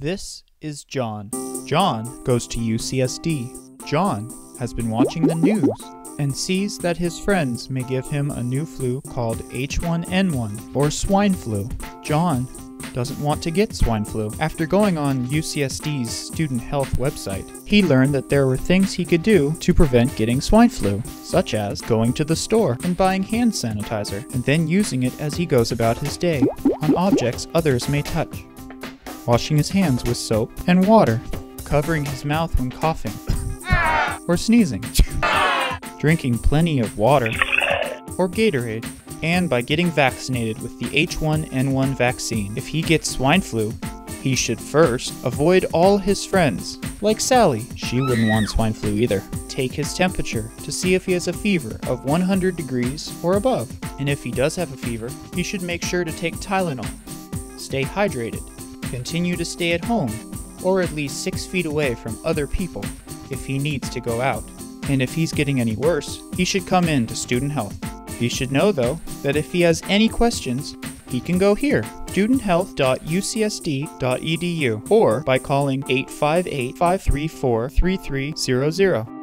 This is John. John goes to UCSD. John has been watching the news and sees that his friends may give him a new flu called H1N1 or swine flu. John doesn't want to get swine flu. After going on UCSD's student health website, he learned that there were things he could do to prevent getting swine flu, such as going to the store and buying hand sanitizer, and then using it as he goes about his day on objects others may touch washing his hands with soap and water, covering his mouth when coughing or sneezing, drinking plenty of water or Gatorade, and by getting vaccinated with the H1N1 vaccine. If he gets swine flu, he should first avoid all his friends, like Sally. She wouldn't want swine flu either. Take his temperature to see if he has a fever of 100 degrees or above. And if he does have a fever, he should make sure to take Tylenol. Stay hydrated continue to stay at home, or at least six feet away from other people if he needs to go out. And if he's getting any worse, he should come in to student health. He should know, though, that if he has any questions, he can go here, studenthealth.ucsd.edu, or by calling 858 534 3300.